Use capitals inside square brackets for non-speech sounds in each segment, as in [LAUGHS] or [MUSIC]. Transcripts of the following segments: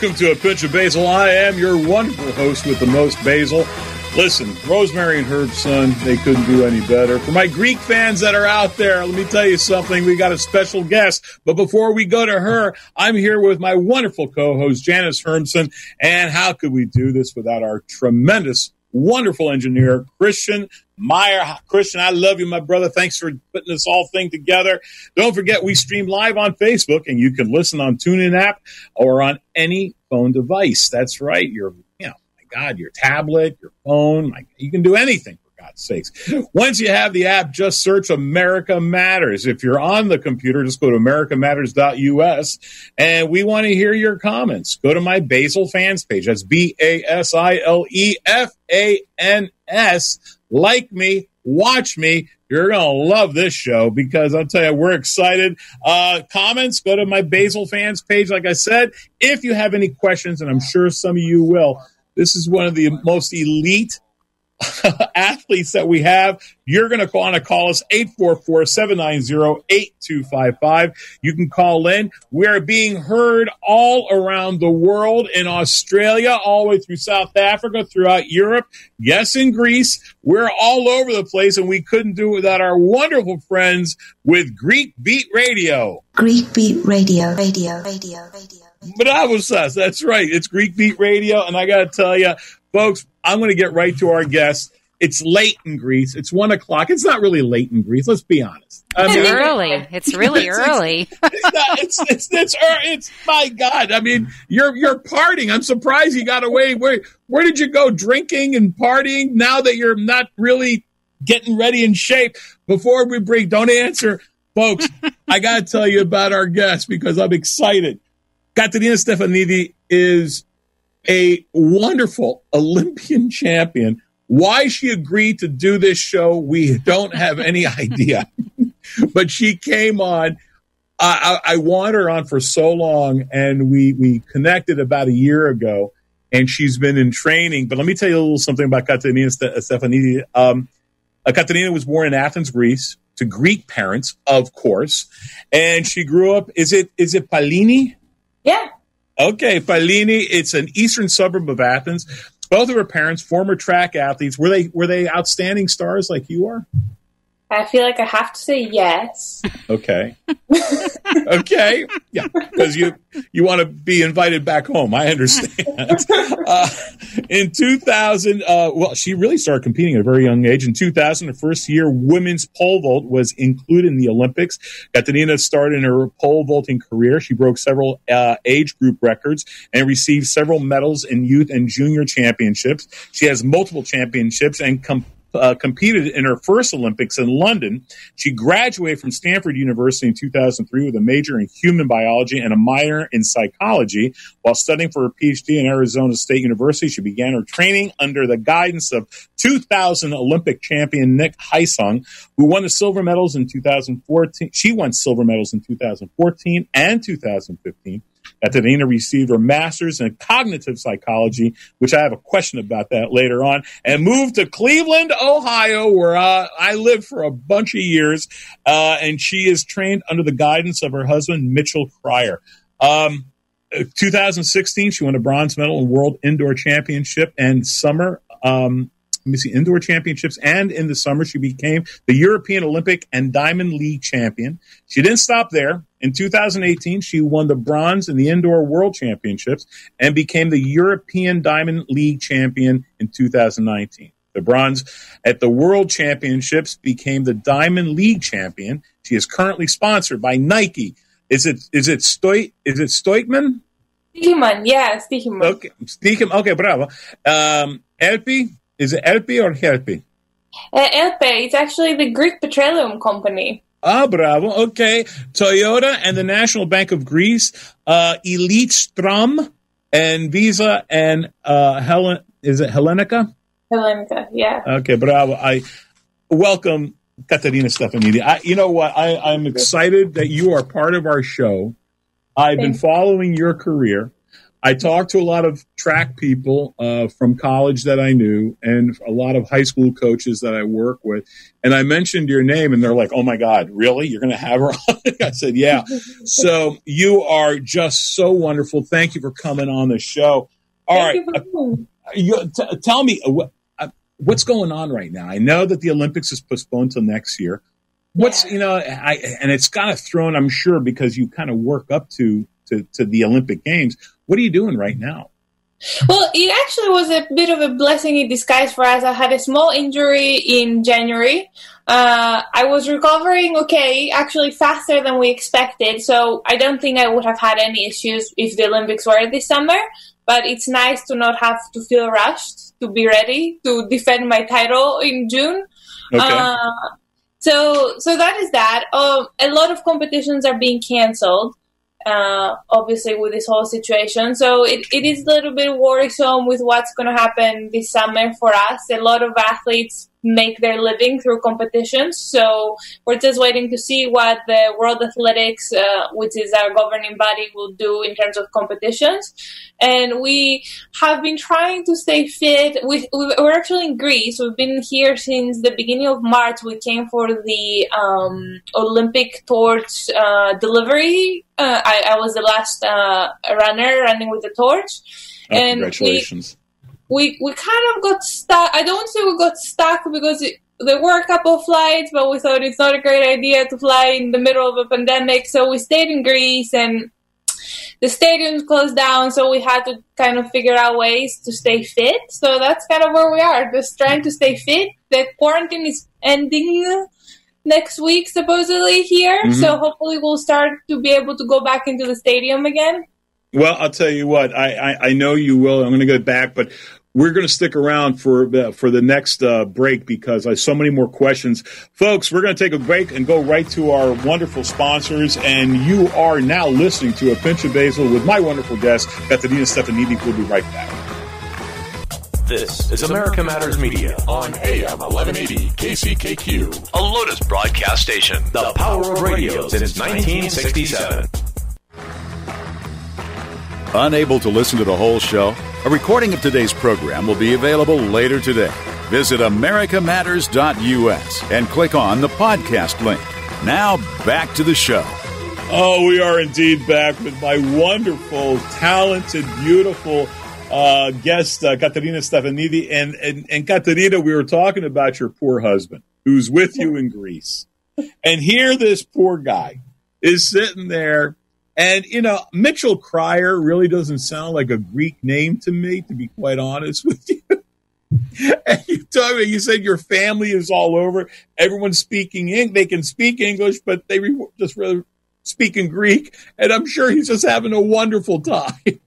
Welcome to A Pinch of Basile. I am your wonderful host with the most basil. Listen, Rosemary and Herb's son, they couldn't do any better. For my Greek fans that are out there, let me tell you something. We got a special guest. But before we go to her, I'm here with my wonderful co-host, Janice Hermsen. And how could we do this without our tremendous wonderful engineer, Christian Meyer. Christian, I love you, my brother. Thanks for putting this all thing together. Don't forget, we stream live on Facebook, and you can listen on TuneIn app or on any phone device. That's right. Your, you know, my God, your tablet, your phone, my, you can do anything. For God's sakes. Once you have the app, just search America Matters. If you're on the computer, just go to americamatters.us and we want to hear your comments. Go to my Basile fans page. That's B A S I L E F A N S. Like me, watch me. You're going to love this show because I'll tell you, we're excited. Uh, comments, go to my Basile fans page. Like I said, if you have any questions, and I'm sure some of you will, this is one of the most elite [LAUGHS] athletes that we have, you're going to want to call us 844-790-8255. You can call in. We're being heard all around the world in Australia, all the way through South Africa, throughout Europe. Yes, in Greece. We're all over the place and we couldn't do it without our wonderful friends with Greek Beat Radio. Greek Beat Radio, radio, radio, radio. Bravo, Sas. That's right. It's Greek Beat Radio. And I got to tell you, folks, I'm going to get right to our guest. It's late in Greece. It's one o'clock. It's not really late in Greece. Let's be honest. I it's mean, early. It's really [LAUGHS] it's, early. It's, it's, not, it's, it's, it's, it's, my God. I mean, you're, you're partying. I'm surprised you got away. Where, where did you go drinking and partying now that you're not really getting ready in shape? Before we break, don't answer. Folks, I got to tell you about our guest because I'm excited. Katerina Stefanidi is a wonderful Olympian champion. Why she agreed to do this show, we don't have any [LAUGHS] idea. but she came on. I, I, I her on for so long, and we we connected about a year ago, and she's been in training. But let me tell you a little something about Katerina Stefanidi. Um, uh, Katerina was born in Athens, Greece, to Greek parents, of course, and she grew up. Is it is it Pallini? Yeah. Okay, Filini. It's an eastern suburb of Athens. Both of her parents, former track athletes, were they were they outstanding stars like you are? I feel like I have to say yes. [LAUGHS] Okay. okay. Yeah, because you you want to be invited back home. I understand. [LAUGHS] Uh, in 2000, uh, well, she really started competing at a very young age. In 2000, her first year women's pole vault was included in the Olympics. Katerina started in her pole vaulting career. She broke several uh, age group records and received several medals in youth and junior championships. She has multiple championships and competed uh, competed in her first Olympics in London. She graduated from Stanford University in 2003 with a major in human biology and a minor in psychology. While studying for her PhD in Arizona State University, she began her training under the guidance of 2000 Olympic champion Nick Hysong, who won the silver medals in 2014. She won silver medals in 2014 and 2015. Katerina received her master's in cognitive psychology, which I have a question about that later on, and moved to Cleveland, Ohio, where uh, I lived for a bunch of years. Uh, and she is trained under the guidance of her husband, Mitchell Krier. Um, 2016, she won a bronze medal in World Indoor Championship and Summer um, me indoor championships, and in the summer she became the European Olympic and Diamond League champion. She didn't stop there. In 2018, she won the bronze in the indoor world championships and became the European Diamond League champion in 2019. The bronze at the World Championships became the Diamond League champion. She is currently sponsored by Nike. Is it is it Stoit is it Stoitman? Stoiximan, yeah, Stoiximan. Okay, Stoiximan. Okay, bravo. Um, Elpi, is it Elpi or Helpi? Uh, Elpi. It's actually the Greek petroleum company. Ah, bravo. Okay. Toyota and the National Bank of Greece, uh, Elite Strom and Visa and uh, Helen. Is it Helenica? Helenica, yeah. Okay, bravo. I welcome Katerina Stefanidi. I, you know what? I, I'm excited that you are part of our show. I've been following your career. I talked to a lot of track people uh, from college that I knew and a lot of high school coaches that I work with. And I mentioned your name and they're like, oh my God, really? You're going to have her on? [LAUGHS] I said, yeah. so you are just so wonderful. Thank you for coming on the show. All Thank right, you uh, you, t- tell me uh, uh, what's going on right now. I know that the Olympics is postponed till next year. What's Yeah. you know, I and it's kind of thrown, I'm sure, because you kind of work up to to to the Olympic Games. What are you doing right now? Well, it actually was a bit of a blessing in disguise for us. I had a small injury in January. Uh, I was recovering okay, actually faster than we expected. So I don't think I would have had any issues if the Olympics were this summer. But it's nice to not have to feel rushed, to be ready to defend my title in June. Okay. Uh, so so that is that. Um, a lot of competitions are being cancelled. Uh, obviously, with this whole situation, so it, it is a little bit worrisome with what's going to happen this summer for us. A lot of athletes make their living through competitions, so we're just waiting to see what the World Athletics, uh, which is our governing body, will do in terms of competitions. And we have been trying to stay fit. We, we're actually in Greece. We've been here since the beginning of March. We came for the um, Olympic torch uh, delivery. Uh, I, I was the last uh, runner running with the torch. Oh, and congratulations. we we we kind of got stuck. I don't say we got stuck because it, there were a couple of flights, but we thought it's not a great idea to fly in the middle of a pandemic. So we stayed in Greece and the stadiums closed down. So we had to kind of figure out ways to stay fit. So that's kind of where we are, just trying to stay fit. The quarantine is ending next week, supposedly here. Mhm. So hopefully we'll start to be able to go back into the stadium again. Well, I'll tell you what. I I, I know you will. I'm going to go back, but. We're going to stick around for the, for the next uh, break because I have so many more questions, folks. We're going to take a break and go right to our wonderful sponsors. And you are now listening to a pinch of Basile with my wonderful guest, Katerina Stefanidi. We'll be right back. This is America Matters Media on AM 1180 KCKQ. a Lotus broadcast station. The power of radio since 1967. Unable to listen to the whole show? A recording of today's program will be available later today. Visit americamatters.us and click on the podcast link. Now back to the show. Oh, we are indeed back with my wonderful, talented, beautiful uh, guest, uh, Katerina Stefanidi. And, and, and Katerina, we were talking about your poor husband who's with you in Greece. And here, this poor guy is sitting there. And, you know, Mitchell Krier really doesn't sound like a Greek name to me, to be quite honest with you. [LAUGHS] and you told me, you said your family is all over. Everyone's speaking English. They can speak English, but they re- just rather speaking Greek, and I'm sure he's just having a wonderful time. [LAUGHS]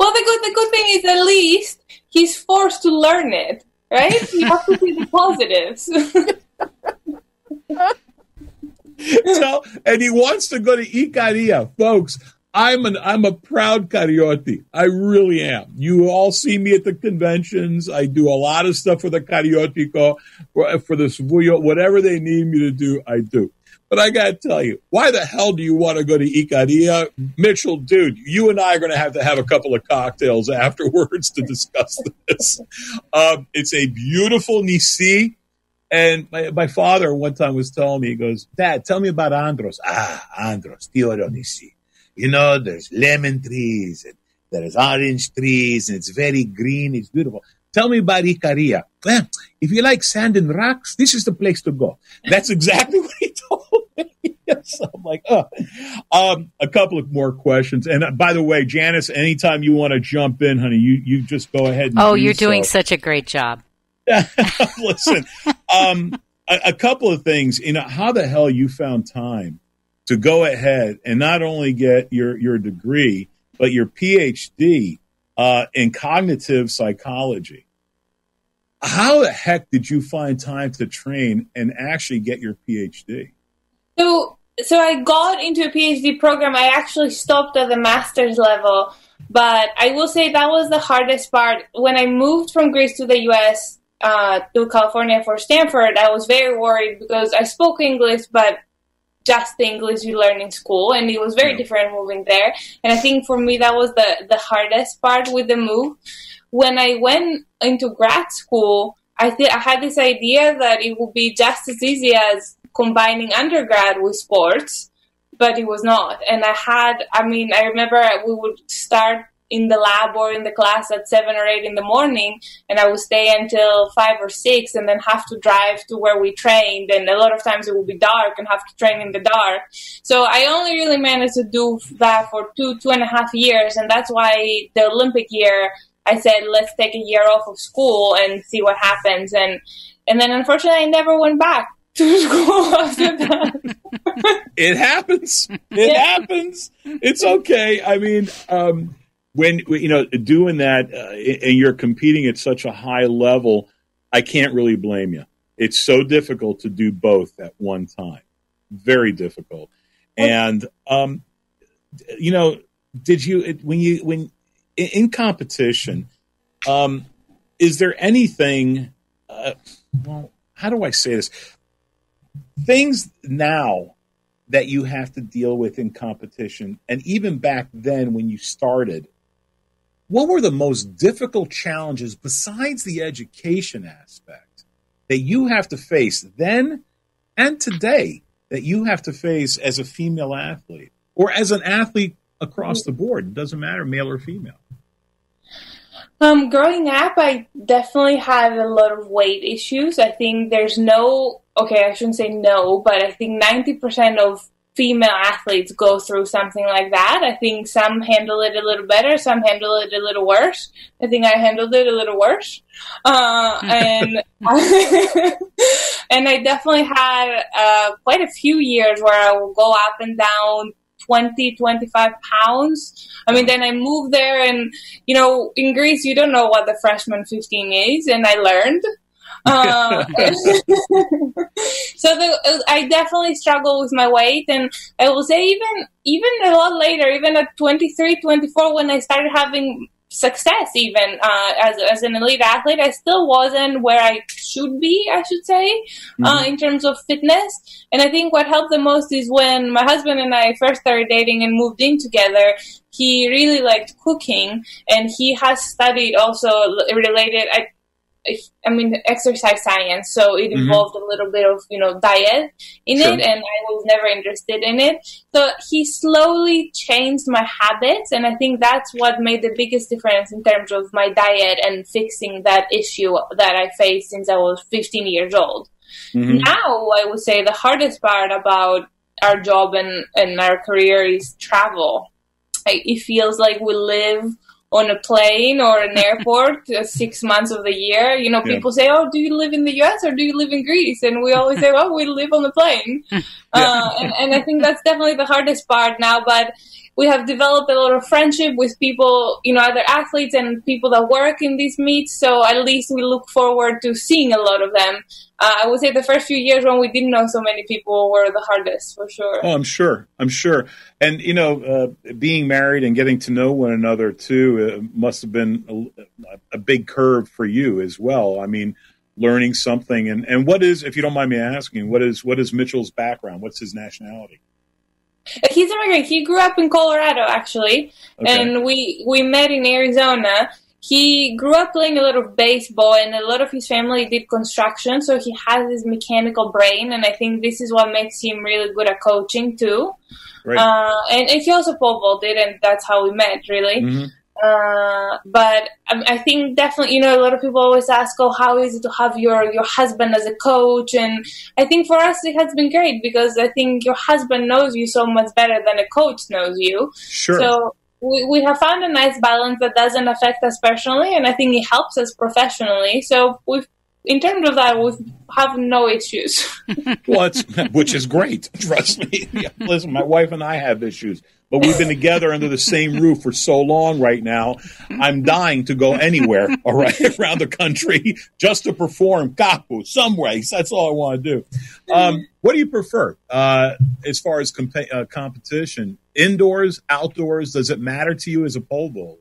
Well, the good the good thing is at least he's forced to learn it, right? You have to see the positives. [LAUGHS] [LAUGHS] so, and he wants to go to Icaria, folks. I'm an I'm a proud Carioti. I really am. You all see me at the conventions. I do a lot of stuff for the Cariotico, for, for Savuyo, whatever they need me to do, I do. But I got to tell you, why the hell do you want to go to Icaria? Mitchell, dude, you and I are going to have to have a couple of cocktails [LAUGHS] afterwards to discuss this. Um, it's a beautiful Nisi. And my, my father one time was telling me, he goes, Dad, tell me about Andros. Ah, Andros, Theodore Nisi. You know, there's lemon trees and there's orange trees and it's very green. It's beautiful. Tell me about Icaria. Well, if you like sand and rocks, this is the place to go. That's exactly [LAUGHS] what he told me. so I'm like, oh. Um, a couple of more questions. And uh, by the way, Janice, anytime you want to jump in, honey, you, you just go ahead and Oh, do you're doing such a great job. [LAUGHS] Listen, um, a, a couple of things. You know, how the hell you found time to go ahead and not only get your your degree, but your PhD uh, in cognitive psychology. How the heck did you find time to train and actually get your PhD? so, so I got into a PhD program. I actually stopped at the master's level, but I will say that was the hardest part. When I moved from Greece to the U.S. Uh, to California for Stanford, I was very worried because I spoke English, but just the English you learn in school, and it was very different moving there. And I think for me that was the the hardest part with the move. When I went into grad school, I think I had this idea that it would be just as easy as combining undergrad with sports, but it was not. And I had, I mean, I remember we would start in the lab or in the class at seven or eight in the morning, and I would stay until five or six, and then have to drive to where we trained. And a lot of times it would be dark and have to train in the dark. So I only really managed to do that for two, two and a half years, and that's why the Olympic year. I said, let's take a year off of school and see what happens. And and then unfortunately, I never went back [LAUGHS] to school after that. it happens. It happens. It's okay. I mean, um, when you know doing that uh, and you're competing at such a high level, I can't really blame you. It's so difficult to do both at one time. Very difficult. And um, you know, did you when you when in competition, um, is there anything? Uh, well, how do I say this? Things now that you have to deal with in competition, and even back then when you started, what were the most difficult challenges besides the education aspect that you have to face then and today that you have to face as a female athlete or as an athlete across the board? It doesn't matter, male or female. Um, growing up, I definitely had a lot of weight issues. I think there's no, okay, I shouldn't say no, but I think 90% of female athletes go through something like that. I think some handle it a little better, some handle it a little worse. I think I handled it a little worse. Uh, and, [LAUGHS] [LAUGHS] and I definitely had, uh, quite a few years where I will go up and down 20, 25 pounds. I mean, then I moved there and, you know, in Greece, you don't know what the freshman 15 is. And I learned. Uh, [LAUGHS] [LAUGHS] so the, I definitely struggle with my weight, and I will say even even a lot later, even at 23, 24, when I started having success, even uh, as as an elite athlete, I still wasn't where I should be. I should say, mm-hmm. uh, in terms of fitness. And I think what helped the most is when my husband and I first started dating and moved in together. He really liked cooking, and he has studied also related. I I mean, exercise science, so it mm-hmm. involved mm-hmm. a little bit of, you know, diet in sure. it, and I was never interested in it. So he slowly changed my habits, and I think that's what made the biggest difference in terms of my diet and fixing that issue that I faced since I was 15 years old. Mm-hmm. Now, I would say the hardest part about our job and, and our career is travel. it feels like we live on a plane or an airport uh, six months of the year. You know, people yeah. say, "Oh, do you live in the U.S. or do you live in Greece?" And we always say, "Well, we live on the plane." yeah. [LAUGHS] uh, and, and I think that's definitely the hardest part now. But we have developed a lot of friendship with people, you know, other athletes and people that work in these meets. So at least we look forward to seeing a lot of them. Uh, I would say the first few years when we didn't know so many people were the hardest for sure. Oh, I'm sure. I'm sure. And, you know, uh, being married and getting to know one another too uh, must have been a, a big curve for you as well. I mean, learning something and, and what is, if you don't mind me asking, what is, what is Mitchell's background? What's his nationality? He's immigrant. He grew up in Colorado, actually, okay. and we we met in Arizona. He grew up playing a lot of baseball, and a lot of his family did construction, so he has this mechanical brain, and I think this is what makes him really good at coaching too. Right. Uh, and, and, he also pole vaulted, and that's how we met, really. Mm-hmm. Uh, but um, I think definitely, you know, a lot of people always ask, "Oh, how is it to have your your husband as a coach?" And I think for us, it has been great because I think your husband knows you so much better than a coach knows you. Sure. So we, we have found a nice balance that doesn't affect us personally, and I think it helps us professionally. So we've in terms of that, we have no issues. [LAUGHS] well, which is great. Trust me. Yeah, listen, my wife and I have issues but we've been together under the same roof for so long right now. I'm dying to go anywhere all right, [LAUGHS] around the country just to perform kapu some ways. That's all I want to do. Um, what do you prefer uh, as far as comp- uh, competition? Indoors, outdoors? Does it matter to you as a pole vault?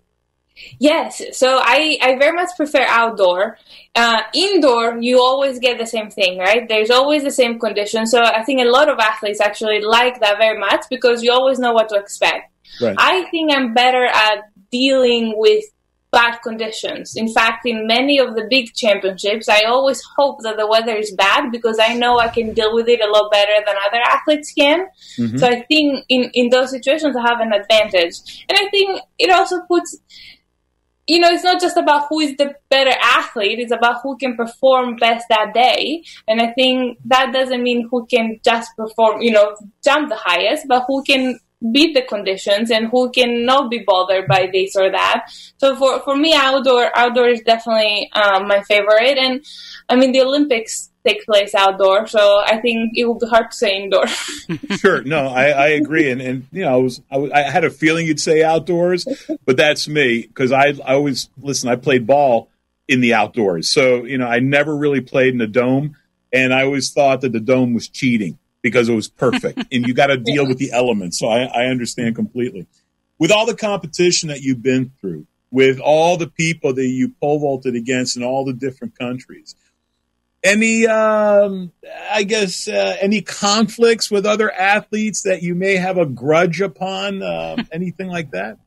Yes, so I, I very much prefer outdoor. Uh, indoor, you always get the same thing, right? There's always the same condition. So I think a lot of athletes actually like that very much because you always know what to expect. Right. I think I'm better at dealing with bad conditions. In fact, in many of the big championships, I always hope that the weather is bad because I know I can deal with it a lot better than other athletes can. Mhm. So I think in, in those situations, I have an advantage. And I think it also puts you know, it's not just about who is the better athlete, it's about who can perform best that day. And I think that doesn't mean who can just perform, you know, jump the highest, but who can beat the conditions and who can not be bothered by this or that. So for, for me, outdoor, outdoor is definitely um, my favorite. And I mean, the Olympics take place outdoor, so I think it would be hard to say indoor. [LAUGHS] Sure. No, I, I agree. And, and, you know, I was, I I had a feeling you'd say outdoors, but that's me because I, I always, listen, I played ball in the outdoors. So, you know, I never really played in a dome. And I always thought that the dome was cheating because it was perfect and you got to deal with the elements. So I, I understand completely. With all the competition that you've been through, with all the people that you pole vaulted against in all the different countries, any um i guess uh, any conflicts with other athletes that you may have a grudge upon um, anything like that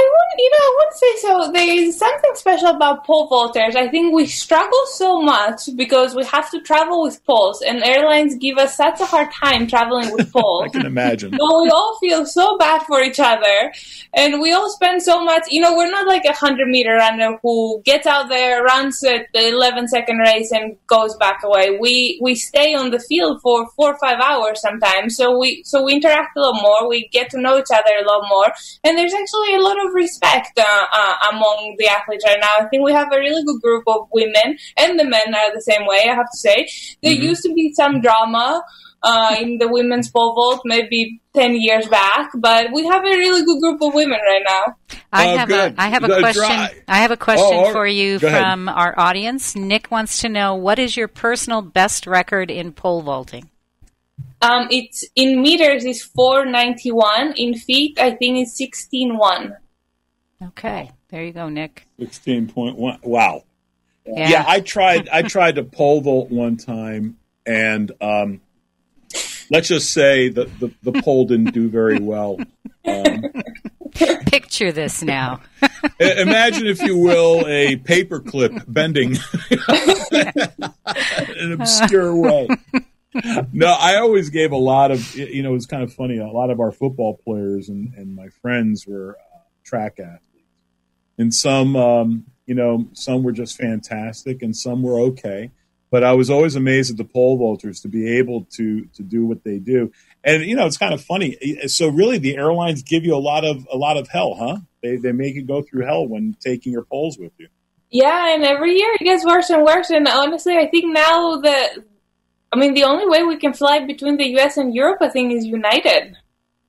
I wouldn't, you know, I wouldn't say so. There is something special about pole vaulters. I think we struggle so much because we have to travel with poles, and airlines give us such a hard time traveling with [LAUGHS] poles. i can imagine So we all feel so bad for each other, and we all spend so much. You know, we're not like a hundred meter runner who gets out there, runs at the 11 second race, and goes back away. We we stay on the field for four or five hours sometimes. So we so we interact a lot more. We get to know each other a lot more, and there's actually a lot of respect uh, uh, among the athletes right now. I think we have a really good group of women, and the men are the same way. I have to say, there Mhm. used to be some drama uh, in the women's pole vault maybe 10 years back, but we have a really good group of women right now. I Oh, have good. a I have a Good question. try. I have a question Oh, for you Go ahead. from our audience. Nick wants to know what is your personal best record in pole vaulting? Um, it's in meters is 491. In feet, I think it's 16.1. Okay, there you go, Nick. 16.1 wow Yeah. yeah, i tried i tried to pole vault one time and um let's just say that the, the pole didn't do very well um, Picture this now. Imagine, if you will, a paperclip bending [LAUGHS] in an obscure way. No, I always gave a lot of, you know, it was kind of funny. A lot of our football players and, and my friends were uh, track athletes. And some, um, you know, some were just fantastic and some were okay. But I was always amazed at the pole vaulters to be able to to do what they do. And you know, it's kind of funny. So really, the airlines give you a lot of a lot of hell, huh? They they make you go through hell when taking your poles with you. Yeah, and every year it gets worse and worse. And honestly, I think now that, I mean, the only way we can fly between the US and Europe, I think, is United.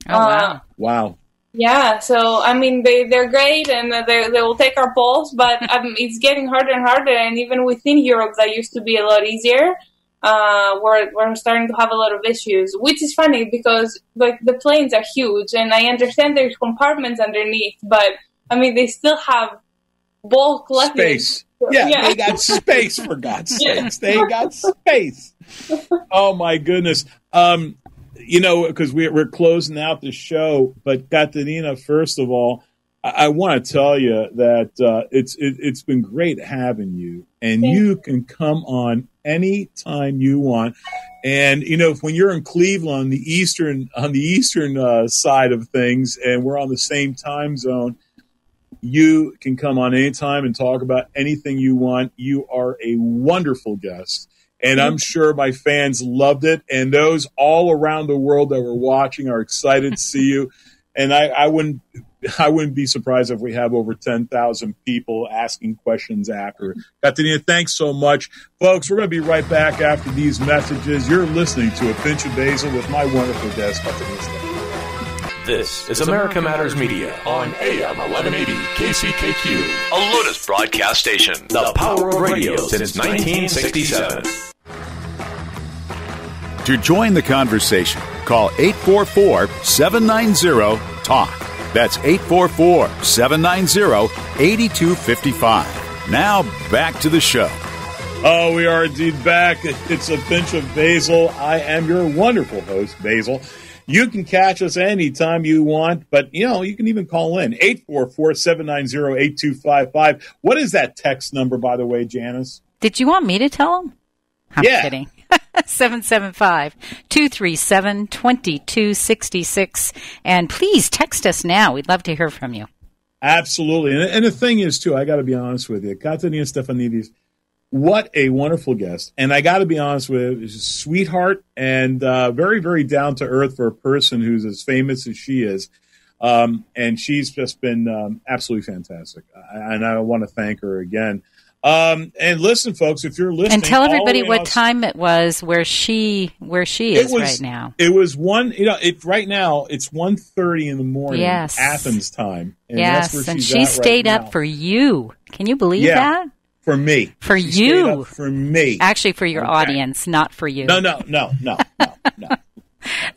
Oh wow. Uh, Wow. Yeah, so I mean they they're great and they they will take our balls, but [LAUGHS] um, it's getting harder and harder. And even within Europe, that used to be a lot easier. Uh, we're we're starting to have a lot of issues, which is funny because like the planes are huge, and I understand there's compartments underneath, but I mean they still have bulk luggage. Space. Yeah, Yeah. they got space for God's [LAUGHS] sakes. They got space. Oh my goodness. Um, you know, because we're, we're closing out the show, but Katerina, first of all, I, I want to tell you that uh, it's it, it's been great having you, and Thank you can come on anytime you want. And you know, when you're in Cleveland, the eastern on the eastern uh, side of things, and we're on the same time zone, you can come on anytime and talk about anything you want. You are a wonderful guest. And I'm mm. sure my fans loved it. And those all around the world that were watching are excited to see you. And I, I wouldn't [LAUGHS] I wouldn't be surprised if we have over 10,000 people asking questions after. Katerina, thanks so much. Folks, we're going to be right back after these messages. You're listening to A Pinch of Basile with my wonderful guest, Katerina. This is America Matters Media On AM 1180 KCKQ. a Lotus broadcast station. The power of radio since 1967. To join the conversation, call 844 790 TALK. That's 844 790 8255. Now back to the show. Oh, we are indeed back. It's a pinch of Basile. I am your wonderful host, Basile. You can catch us anytime you want, but you know, you can even call in 844-790-8255. What is that text number, by the way, Janice? Did you want me to tell them? I'm Yeah. kidding. [LAUGHS] 775 237 2266. And please text us now. We'd love to hear from you. Absolutely. And, and the thing is, too, I got to be honest with you. Katerina Stefanidis, what a wonderful guest. And I got to be honest with you, she's a sweetheart and uh, very, very down to earth for a person who's as famous as she is. Um, and she's just been um, absolutely fantastic. I, and I want to thank her again. Um, and listen, folks, if you're listening, And tell everybody what out- time it was where she where she is right now. It was one, you know, it right now it's 1.30 in the morning, Yes. Athens time. And yes, that's where and she's she at right stayed now. up for you. Can you believe Yeah. that? For me. For She you. for me. Actually, for your Okay. audience, not for you. No, no, no, no, no, no. [LAUGHS]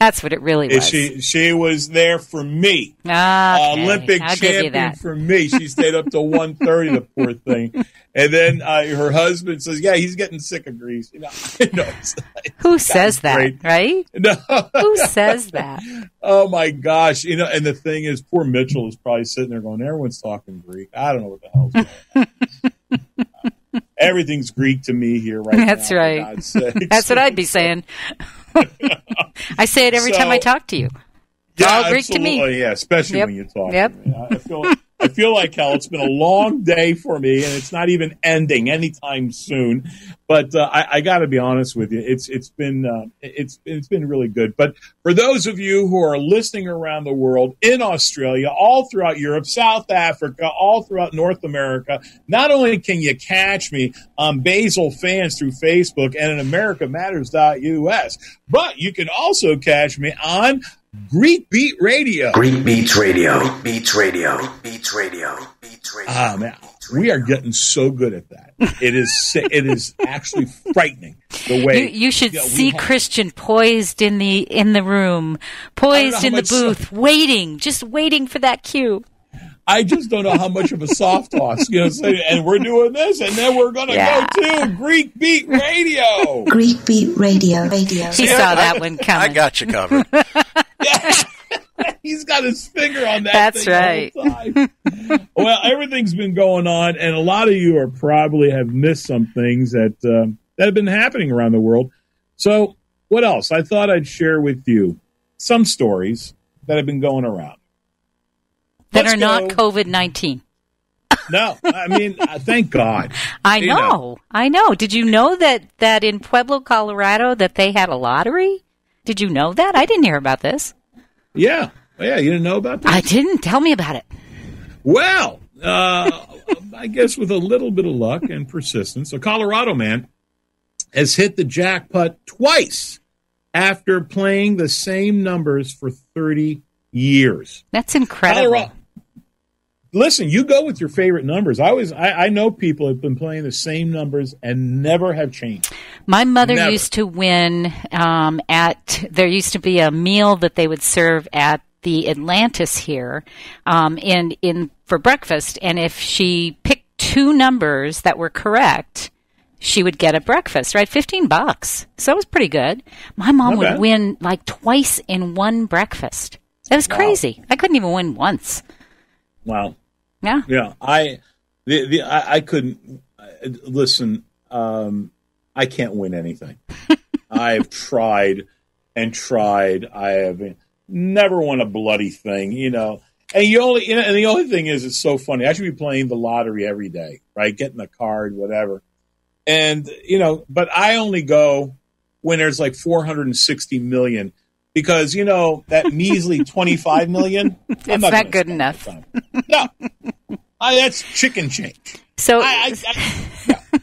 That's what it really was. she she was there for me. Ah, okay. Olympic I'll champion for me. She stayed up till 1.30, the poor thing. And then uh, her husband says, "Yeah, he's getting sick of Greece." You know, [LAUGHS] it's- Who says that, great. right? [LAUGHS] no. Who says that? Oh my gosh! You know, and the thing is, poor Mitchell is probably sitting there going, "Everyone's talking Greek. I don't know what the hell's going on." Everything's Greek to me here right. That's for right. [LAUGHS] That's what I'd be saying. [LAUGHS] I say it every time I talk to you. It's all Greek to me. Yeah, especially Yep. when you talk. Yep. I feel I feel like hell. It's been a long day for me, and it's not even ending anytime soon. But uh, I, I got to be honest with you, it's it's been uh, it's it's been really good. But for those of you who are listening around the world, in Australia, all throughout Europe, South Africa, all throughout North America, not only can you catch me on Basile fans through Facebook and at AmericaMatters.us, but you can also catch me on Greek Beat Radio. Greek Beats Radio. Greek Beats Radio. Greek Beats Radio. Greek Beats Radio. Ah man, we are getting so good at that. It is it is actually frightening the You, way you should Yeah, see have- Christian poised in the in the room, poised in the much so- booth, waiting, just waiting for that cue. I just don't know how much of a soft toss, you know. Say, and we're doing this, and then we're going to Yeah. go to Greek Beat Radio. Greek Beat Radio. Radio. He saw that one coming. I got you covered. [LAUGHS] [LAUGHS] He's got his finger on that. That's thing all the time. [LAUGHS] well, everything's been going on, and a lot of you are probably have missed some things that um, that have been happening around the world. So, what else? I thought I'd share with you some stories that have been going around. that Let's are not COVID nineteen. No, I mean, uh, thank God. [LAUGHS] I You know, know. I know. Did you know that that in Pueblo, Colorado, that they had a lottery? Did you know that? I didn't hear about this. Yeah, yeah. You didn't know about that? I didn't. Tell me about it. Well, uh, I guess with a little bit of luck and persistence, a Colorado man has hit the jackpot twice after playing the same numbers for 30 years. That's incredible. Colorado. Listen, you go with your favorite numbers. I always, I, I know people have been playing the same numbers and never have changed. My mother Never. used to win um, at. There used to be a meal that they would serve at the Atlantis here, um, in in for breakfast, and if she picked two numbers that were correct. She would get a breakfast, right? Fifteen bucks. So it was pretty good. My mom Not would bad. win like twice in one breakfast. That was crazy. I couldn't even win once. Wow. Yeah. Yeah, I, the, the I, I couldn't listen. Um, I can't win anything. [LAUGHS] I've tried and tried. I have never won a bloody thing, you know. And you only, you know, and the only thing is, it's so funny. I should be playing the lottery every day, right? Getting a card, whatever. And you know, but I only go when there's like 460 million because you know that measly [LAUGHS] 25 million. It's I'm not good enough. No, I, that's chicken change. So I, I, I,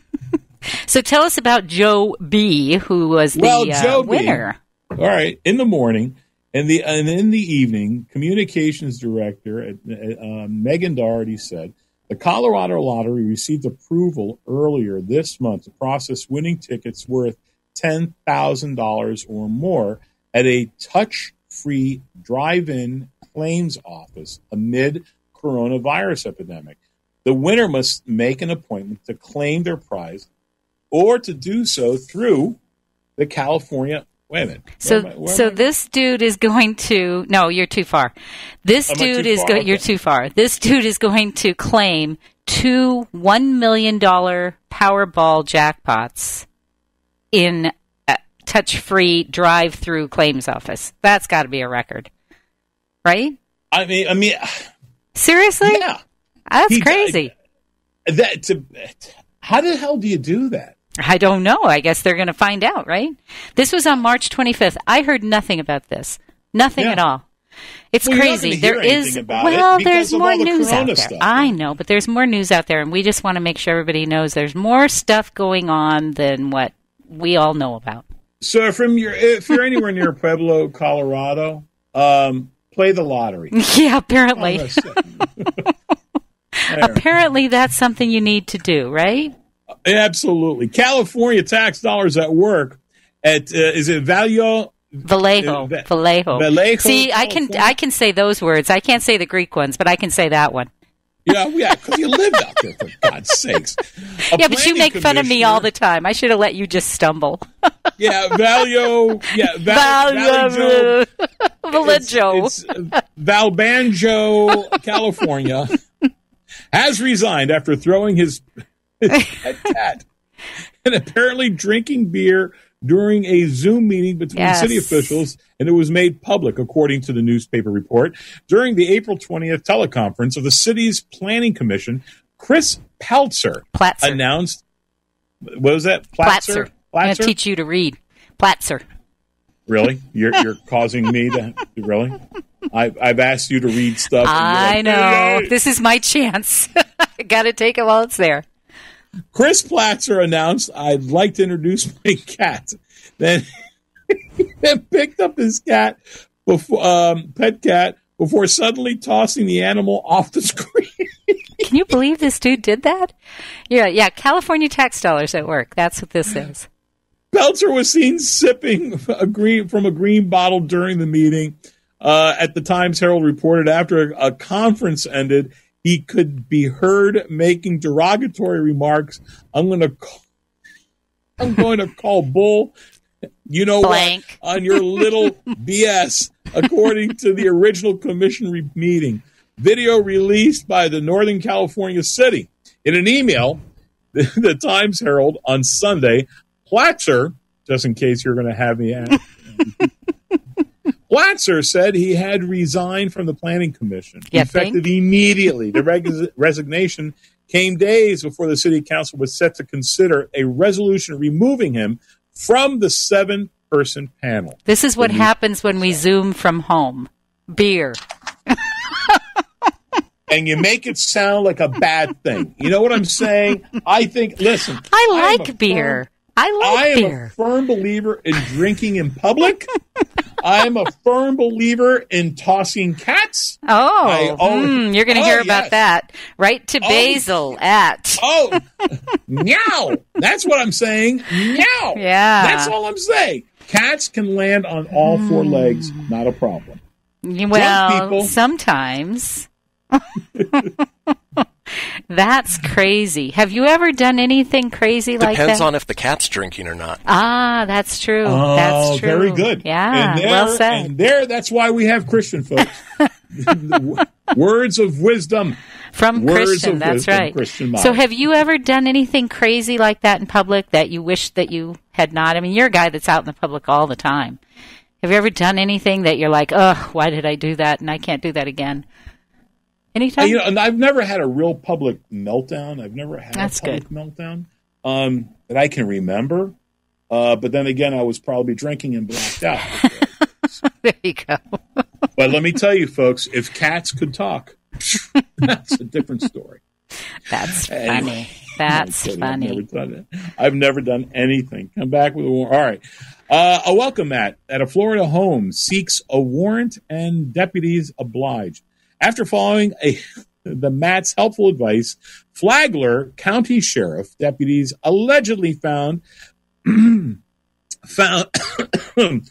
[LAUGHS] so tell us about Joe B, who was the Well, uh, Joe B. winner. all right, in the morning and the and in the evening, communications director at, uh, Megan Doherty said the Colorado Lottery received approval earlier this month to process winning tickets worth ten thousand dollars or more at a touch-free drive-in claims office amid coronavirus epidemic. The winner must make an appointment to claim their prize or to do so through the California. Wait a minute. So, I- so this dude is going to. No, you're too far. This Am dude is. Okay. You're too far. This dude is going to claim two one million dollar Powerball jackpots in touch-free drive-through claims office. That's got to be a record, right? I mean, I mean, Seriously, yeah. that's He- crazy. That to, how the hell do you do that? I don't know. I guess they're going to find out, right? This was on March 25th. I heard nothing about this. Nothing Yeah. at all. It's Well, crazy. There is well, there's more the news out there. stuff. I know, but there's more news out there and we just want to make sure everybody knows there's more stuff going on than what we all know about. So, from your, if you're anywhere near Pueblo, Colorado, um, play the lottery. [LAUGHS] Yeah, apparently. I'm gonna say. There. Apparently that's something you need to do, right? Absolutely. California tax dollars at work at uh, is it Vallejo, Uh, Vallejo. Vallejo, See, I can I can say those words. I can't say the Greek ones, but I can say that one. Yeah, yeah, because you lived out there for God's sakes. A yeah, but you make fun of me all the time. I should have let you just stumble. [LAUGHS] Yeah, Valio. yeah, Val, Valio. Vallejo. [LAUGHS] It's, it's uh, Valbanjo, California, [LAUGHS] has resigned after throwing his, his pet cat and apparently drinking beer during a Zoom meeting between Yes. city officials, and it was made public, according to the newspaper report. During the April 20th teleconference of the city's planning commission, Chris Peltzer Platzer. announced, what was that? Platzer. I'm going to teach you to read. Platzer. Really? [LAUGHS] You're you're causing me to really? I've I've asked you to read stuff. I like, know. "Hey." This is my chance. [LAUGHS] Got to take it while it's there. Chris Platzer announced, "I'd like to introduce [LAUGHS] my cat." Then [LAUGHS] then picked up his cat before um, pet cat before suddenly tossing the animal off the screen. [LAUGHS] Can you believe this dude did that? Yeah, yeah. California tax dollars at work. That's what this is. Peltzer was seen sipping a green from a green bottle during the meeting. Uh, at the Times Herald reported after a, a conference ended, he could be heard making derogatory remarks. I'm going to, I'm going to call bull. You know Blank. what? On your little [LAUGHS] BS, according to the original commission re- meeting. Video released by the Northern California City. In an email, the, the Times Herald on Sunday, Platzer, just in case you're going to have me ask, Platzer said he had resigned from the Planning Commission, You effective think? immediately. The [LAUGHS] resignation came days before the City Council was set to consider a resolution removing him from the seven person panel. This is what happens when we zoom from home. Beer. [LAUGHS] And you make it sound like a bad thing. You know what I'm saying? I think, listen, I like beer. firm- I like I am beer. a firm believer in drinking in public. [LAUGHS] I am a firm believer in tossing cats. Oh, always- hmm, you're going to Oh, hear about yes. that. Right to Basil at. Oh, meow. That's what I'm saying. Meow. Yeah. That's all I'm saying. Cats can land on all four legs, not a problem. Well, people- sometimes. [LAUGHS] That's crazy. Have you ever done anything crazy like that? Depends on if the cat's drinking or not. ah, that's true. Oh, that's true. very good. Yeah, and there, well said. And there, that's why we have Christian folks. [LAUGHS] Words of wisdom. From Words Christian, of that's wisdom, right. Christian so, have you ever done anything crazy like that in public that you wish that you had not? I mean, you're a guy that's out in the public all the time. Have you ever done anything that you're like, oh, why did I do that and I can't do that again? Anytime? You know, and I've never had a real public meltdown. I've never had That's a public meltdown um, that I can remember. Uh, but then again, I was probably drinking and blacked out. [LAUGHS] there you go. [LAUGHS] but let me tell you, folks, if cats could talk, [LAUGHS] that's a different story. That's funny. That's kidding. I've never funny. done it. I've never done anything. Come back with a warrant. All right. Uh, a welcome mat at a Florida home seeks a warrant and deputies oblige. After following a [LAUGHS] the Matt's helpful advice, Flagler County Sheriff deputies allegedly found [CLEARS THROAT] found [COUGHS]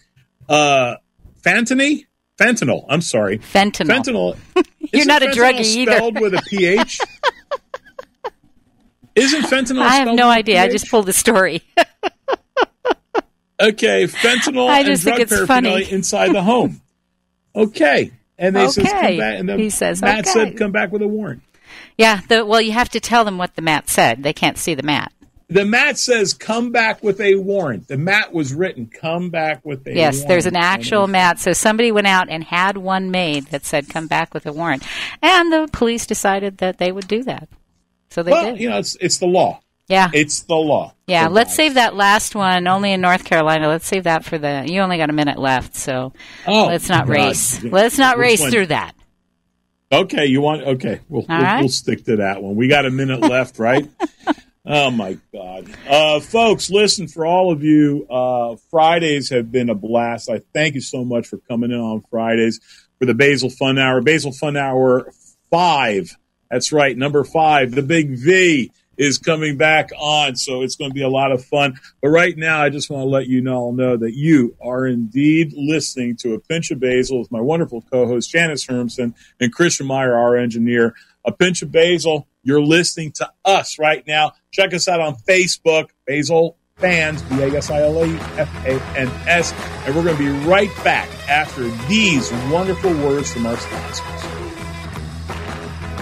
uh Fantony Fentanyl. I'm sorry. Fentanyl. Fentanyl. [LAUGHS] You're not a fentanyl druggie either. Spelled with a ph. [LAUGHS] Isn't fentanyl? I have no idea. I just pulled the story. Okay, fentanyl I and just think drug it's paraphernalia inside the home. Okay, and they says come back, and then He says, Matt okay. said come back with a warrant. yeah. The, well, you have to tell them what the mat said. They can't see the mat. The mat says come back with a warrant. The mat was written come back with a Yes, warrant. there's an actual it's- mat. So somebody went out and had one made that said "come back with a warrant," and the police decided that they would do that. So they Well, did. you know, it's it's the law. Yeah, It's the law. yeah. Let's save that last one. Only in North Carolina. Let's save that for the. You only got a minute left, so Oh, let's not God. race. Let's not Which race one? through that. Okay, you want okay? We'll we'll, right. we'll stick to that one. We got a minute left, right? [LAUGHS] Oh my God, uh, folks! Listen, for all of you, uh, Fridays have been a blast. I thank you so much for coming in on Fridays for the Basile Fun Hour. Basile Fun Hour five. That's right, number five. The Big V is coming back on, so it's going to be a lot of fun. But right now, I just want to let you know, all know that you are indeed listening to a pinch of Basile with my wonderful co-host Janice Hermsen and Christian Meyer, our engineer. A pinch of Basile. You're listening to us right now. Check us out on Facebook, Basile Fans, B A S I L A F A N S, and we're going to be right back after these wonderful words from our sponsors.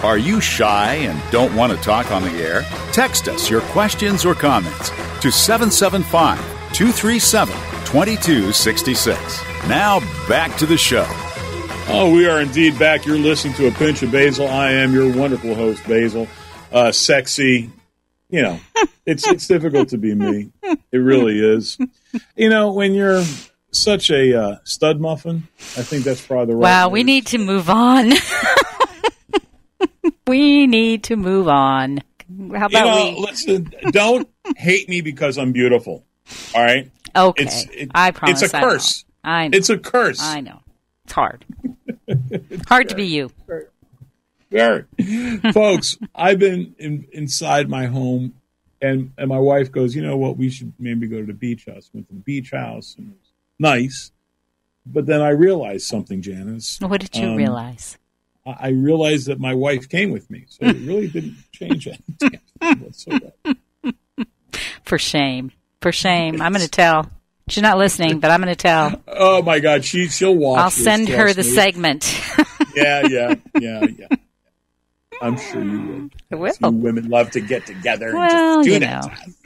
Are you shy and don't want to talk on the air? Text us your questions or comments to 775 237 2266. Now back to the show. Oh, we are indeed back. You're listening to a pinch of Basile. I am your wonderful host, Basile. Uh, sexy. You know, [LAUGHS] it's it's difficult to be me. It really is. You know, when you're such a uh, stud muffin, I think that's probably the right. Wow, we need to move on. [LAUGHS] we need to move on. How You about know, we? listen. Don't [LAUGHS] hate me because I'm beautiful. All right, Okay, it's- it- I promise. it's a I curse. I know. it's a curse. I know. It's hard. hard to be you. Very. Folks, I've been in, inside my home, and, and my wife goes, You know what? We should maybe go to the beach house. Went to the beach house, and it was nice. But then I realized something, Janice. What did you Um, realize? I realized that my wife came with me. So it really didn't change anything [LAUGHS] whatsoever. For shame. For shame. I'm going to tell. She's not listening, but I'm going to tell. Oh, my God. She, she'll watch. I'll send her the me. segment. [LAUGHS] Yeah, yeah, yeah, yeah. I'm sure you would. I will. You women love to get together and Well, just do you know,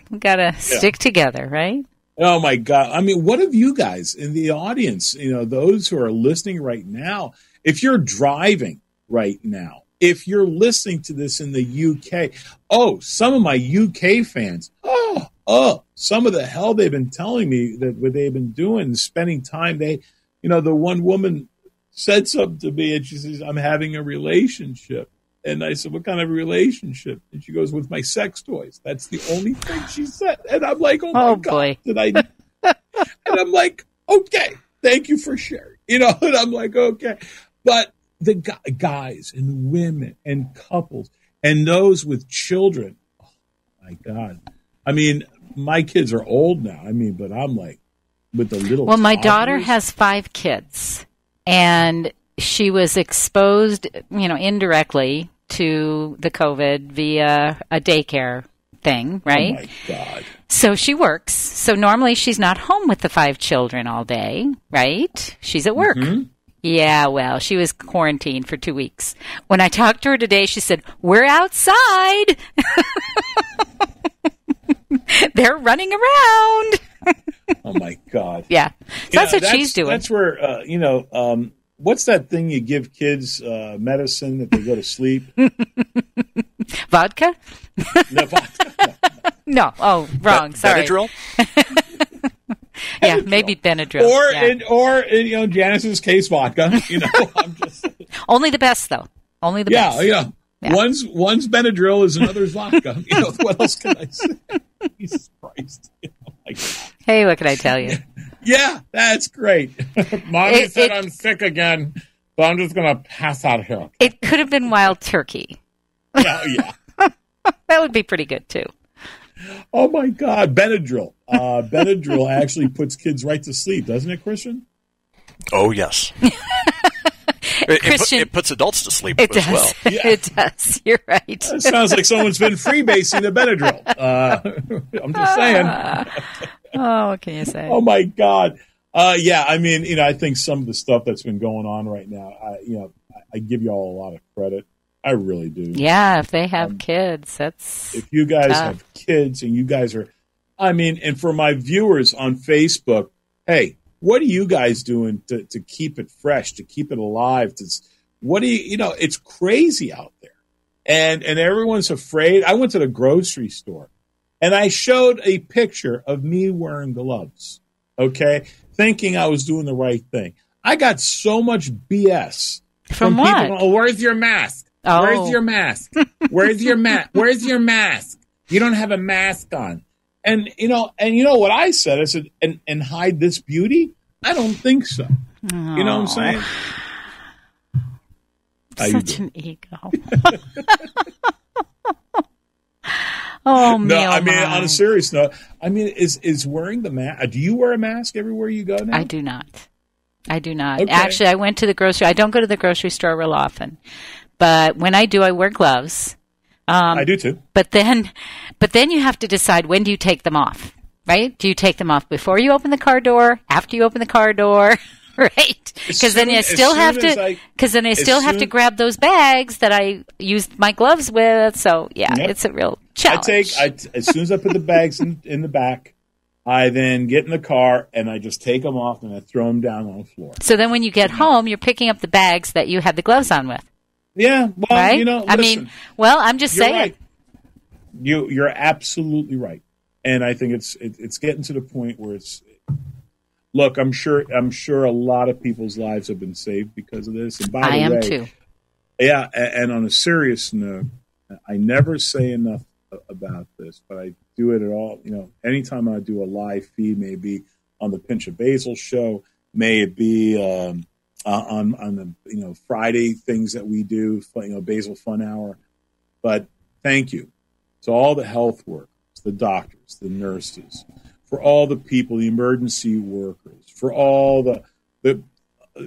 we got to stick together, right? Oh my God. I mean, what of you guys in the audience, you know, those who are listening right now, if you're driving right now, if you're listening to this in the UK, oh, some of my UK fans, oh, oh, some of the hell they've been telling me that what they've been doing, spending time. They, you know, the one woman said something to me and she says, I'm having a relationship. And I said, What kind of relationship? And she goes, With my sex toys. That's the only thing she said. And I'm like, Oh, my Oh, God. boy. Did I? and I'm like, Okay, thank you for sharing. You know, [LAUGHS] and I'm like, Okay. But the guys and women and couples and those with children, oh, my God. I mean, my kids are old now. I mean, but I'm like, with the little. Well, my daughter has five kids, and she was exposed, you know, indirectly to the COVID via a daycare thing, right? Oh, my God. So she works. So normally she's not home with the five children all day, right? She's at work. Mm-hmm. Yeah, well, she was quarantined for two weeks. When I talked to her today, she said, We're outside. [LAUGHS] They're running around. [LAUGHS] Oh, my God. Yeah. So that's what she's doing. That's where uh, you know um, what's that thing you give kids uh, medicine that they go to sleep? [LAUGHS] Vodka? No, vodka. No. Oh, wrong. Sorry. Benadryl? [LAUGHS] Yeah, maybe Benadryl. or Yeah. in, or in, you know Janice's case vodka. You know, [LAUGHS] I'm just [LAUGHS] Only the best, though. Only the yeah, best. yeah. Yeah. One's one's Benadryl is another's vodka. You know what else can I say? Jesus Christ! You know, like, Hey, what can I tell you? yeah, that's great. Mommy It- said it- I'm sick again, so I'm just gonna pass out here. It could have been wild turkey. Oh, yeah, yeah. That would be pretty good, too. Oh my God, Benadryl. Uh, Benadryl actually puts kids right to sleep, doesn't it, Christian? Oh, yes. [LAUGHS] It, it, put- Christian, it puts adults to sleep it as does. well. [LAUGHS] it does. You're right. It sounds like someone's been freebasing the Benadryl. Uh, [LAUGHS] I'm just saying. Oh, what can you say? Oh my God. Uh, yeah, I mean, you know, I think some of the stuff that's been going on right now, I, you know, I, I give you all a lot of credit. I really do. Yeah, if they have um, kids, that's If you guys Tough. have kids and you guys are, I mean, and for my viewers on Facebook, hey, what are you guys doing to, to keep it fresh, to keep it alive? To, what do you, you know, it's crazy out there. And, and everyone's afraid. I went to the grocery store and I showed a picture of me wearing gloves, okay, thinking I was doing the right thing. I got so much BS from, people. what? going, Oh, where's your mask? Oh. Where's your mask? Where's your mask? Where's your mask? You don't have a mask on. And you know, and you know what I said? I said, and, and hide this beauty? I don't think so. You know what I'm saying? [SIGHS] How Such an ego. [LAUGHS] oh, me, No, oh I mean my. on a serious note, I mean is is wearing the mask? Uh, do you wear a mask everywhere you go now? I do not. I do not. Okay. Actually, I went to the grocery. I don't go to the grocery store real often, but when I do, I wear gloves. Um, I do too. But then, but then you have to decide when do you take them off, right? Do you take them off before you open the car door? After you open the car door? [LAUGHS] Right, because then soon- you still have to. Because then I still have to grab those bags that I used my gloves with. So yeah, Yep. it's a real challenge. I take I as soon as I put the bags in, in the back, I then get in the car and I just take them off and I throw them down on the floor. so then when you get home, you're picking up the bags that you had the gloves on with, Yeah, well, right? you know, I mean, well, I'm just saying. right. You you're absolutely right, and I think it's it, it's getting to the point where it's. Look, I'm sure I'm sure a lot of people's lives have been saved because of this. And by I the am way, too. Yeah, and on a serious note, I never say enough about this, but I do it at all. You know, anytime I do a live feed, maybe on the Pinch of Basile show, may it be um, uh, on on the you know Friday things that we do, you know, Basile Fun Hour. But thank you to all the health workers, the doctors, the nurses, for all the people, the emergency workers, for all the the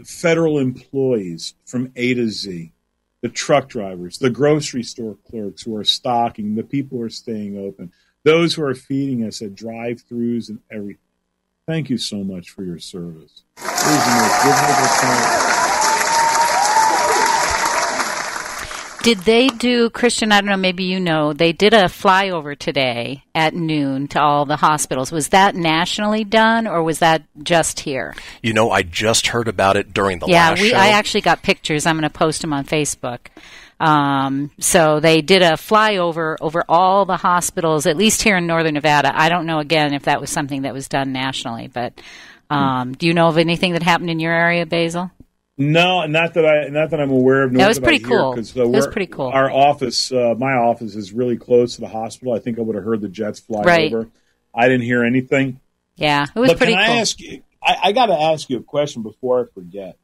federal employees from A to Z, the truck drivers, the grocery store clerks who are stocking, the people who are staying open, those who are feeding us at drive-throughs and everything. Thank you so much for your service. It is the most difficult time. Did they do, Christian? I don't know, maybe you know, they did a flyover today at noon to all the hospitals. Was that nationally done or was that just here? You know, I just heard about it during the yeah, last we, show. I actually got pictures. I'm going to post them on Facebook. Um, so they did a flyover over all the hospitals, at least here in Northern Nevada. I don't know again if that was something that was done nationally, but um, do you know of anything that happened in your area, Basile? No, not that I, not that I'm aware of. That was pretty cool. 'cause, uh, was pretty cool. Our office, uh, my office, is really close to the hospital. I think I would have heard the jets fly Right. over. I didn't hear anything. Yeah, it was but pretty can cool. I ask you? I, I got to ask you a question before I forget.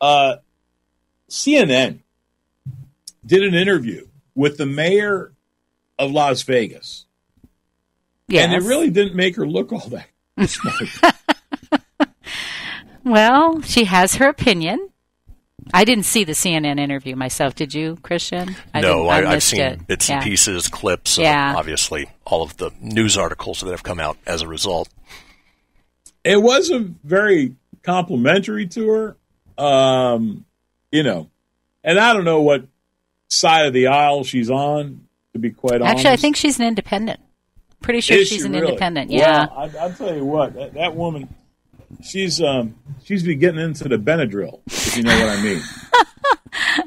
Uh, CNN did an interview with the mayor of Las Vegas, and it really didn't make her look all that [LAUGHS] smart. Well, she has her opinion. I didn't see the CNN interview myself. Did you, Christian? I no, didn't- I, I've seen it. bits Yeah. and pieces, clips, Yeah. and obviously all of the news articles that have come out as a result. it wasn't very complimentary to her. Um, you know, and I don't know what side of the aisle she's on. To be quite honest, Actually, I think she's an independent. Pretty sure Is she's she an really? independent. Yeah. Well, I, I'll tell you what, that, that woman, she's um, she's been getting into the Benadryl, if you know what I mean. [LAUGHS]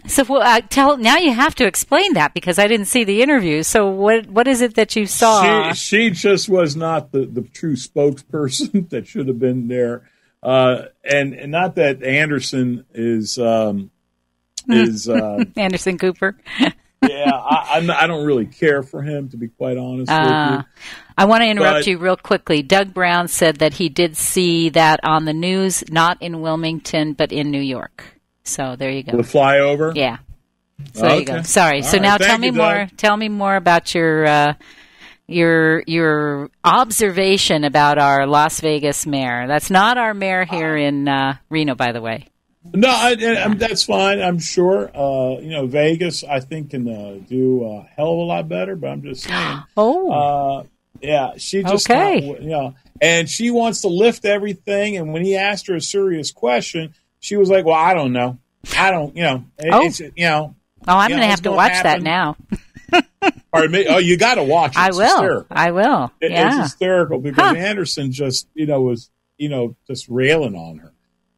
So well, uh, tell now you have to explain that because I didn't see the interview. So what what is it that you saw? She, she just was not the, the true spokesperson [LAUGHS] that should have been there. Uh, and, and not that Anderson is um, is uh, [LAUGHS] Anderson Cooper. [LAUGHS] yeah. I, I'm, I don't really care for him to be quite honest with Uh, you. I want to interrupt But- you real quickly. Doug Brown said that he did see that on the news, not in Wilmington, but in New York. So there you go. The flyover. Yeah. So there you go. Sorry. All so right. now Thank tell me you, more. Doug. Tell me more about your uh, your your observation about our Las Vegas mayor. That's not our mayor here in uh, Reno, by the way. No, I, I, that's fine. I'm sure. Uh, you know, Vegas, I think can uh, do a hell of a lot better. But I'm just saying. [GASPS] Oh, Uh, yeah, she just Okay. not- you know, and she wants to lift everything. And when he asked her a serious question, she was like, "Well, I don't know. I don't. You know, it- Oh. it's you know." oh, I'm going to have to watch happen. that now. [LAUGHS] Pardon me. Oh, you got to watch. It. I will. hysterical. I will. It- yeah. It's hysterical because Huh. Anderson just, you know, was, you know, just railing on her.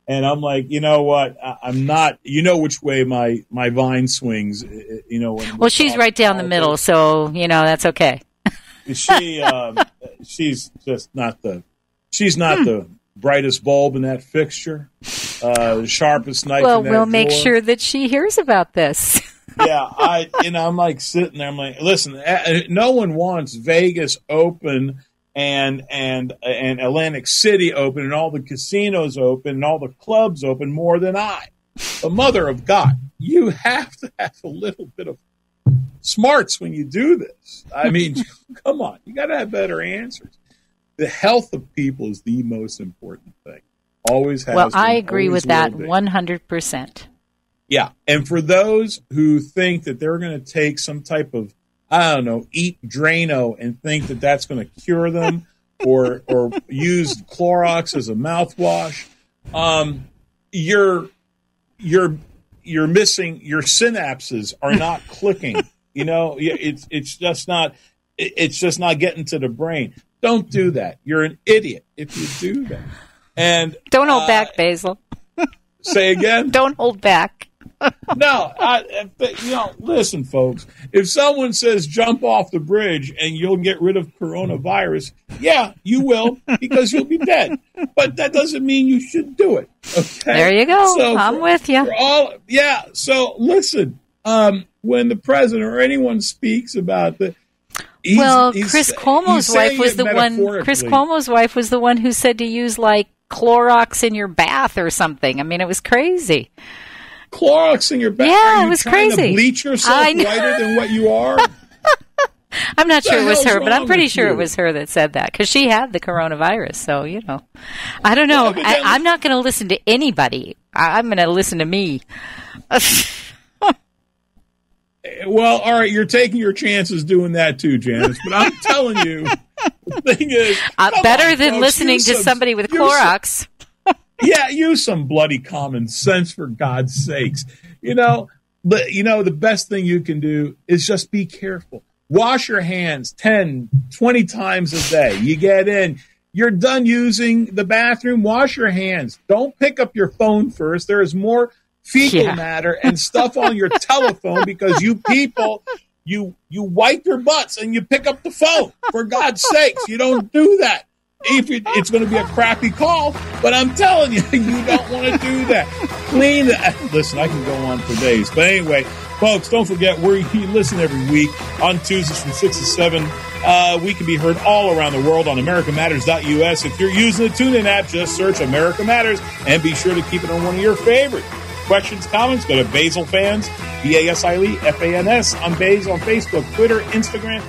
And I'm like, you know what? I, I'm not, you know, which way my, my vine swings, you know. When well, she's right down the middle, so you know that's okay. She, [LAUGHS] um, she's just not the, she's not Hmm. the brightest bulb in that fixture, uh, the sharpest knife Well, in that we'll make sure that she hears about this. yeah, [LAUGHS] I you know I'm like sitting there. I'm like, listen, no one wants Vegas open and and and Atlantic City open and all the casinos open and all the clubs open more than I. The mother of God, you have to have a little bit of smarts when you do this. I mean, [LAUGHS] come on, you got to have better answers. The health of people is the most important thing. Always has. well, I agree with that 100%. Yeah. And for those who think that they're going to take some type of, I don't know, eat Drano and think that that's going to cure them [LAUGHS] or, or use Clorox as a mouthwash, um, you're, you're, you're missing, your synapses are not [LAUGHS] clicking. You know, it's, it's just not, it's just not getting to the brain. Don't do that. You're an idiot if you do that. And Don't hold uh, back, Basile. say again. [LAUGHS] Don't hold back. No, I, but, you know, listen, folks. If someone says jump off the bridge and you'll get rid of coronavirus, yeah, you will because you'll be dead. But that doesn't mean you should do it. Okay. There you go. So I'm for- with you. all, yeah. So listen, um, when the president or anyone speaks about the, he's- well, he's- Chris Cuomo's wife was the one. Chris. Cuomo's wife was the one who said to use like Clorox in your bath or something. I mean, it was crazy. Clorox in your back. Yeah, it was crazy. Bleach yourself whiter than what you are. [LAUGHS] I'm not sure it was her, but I'm pretty sure you? it was her that said that because she had the coronavirus. So you know, I don't know. Then- I, I'm not going to listen to anybody. I, I'm going to listen to me. [LAUGHS] Well, all right, you're taking your chances doing that too, Janice. But I'm telling you, the thing is, [LAUGHS] Uh, better on, than folks, listening to some- somebody with use some- Clorox. Yeah, use some bloody common sense for God's sakes. You know, but you know the best thing you can do is just be careful. Wash your hands 10, 20 times a day. You get in, you're done using the bathroom, wash your hands. Don't pick up your phone first. There is more fecal Yeah. matter and stuff on your telephone because you people you you wipe your butts and you pick up the phone. For God's sakes, you don't do that. If it, it's going to be a crappy call, but I'm telling you, [LAUGHS] you don't want to do that. Clean. Listen, I can go on for days, but anyway, folks, don't forget we listen every week on Tuesdays from six to seven. Uh, we can be heard all around the world on AmericaMatters.us. If you're using the TuneIn app, just search America Matters and be sure to keep it on one of your favorites. Questions, comments, go to Basile Fans, B A S I L E F A N S on Basile on Facebook, Twitter, Instagram,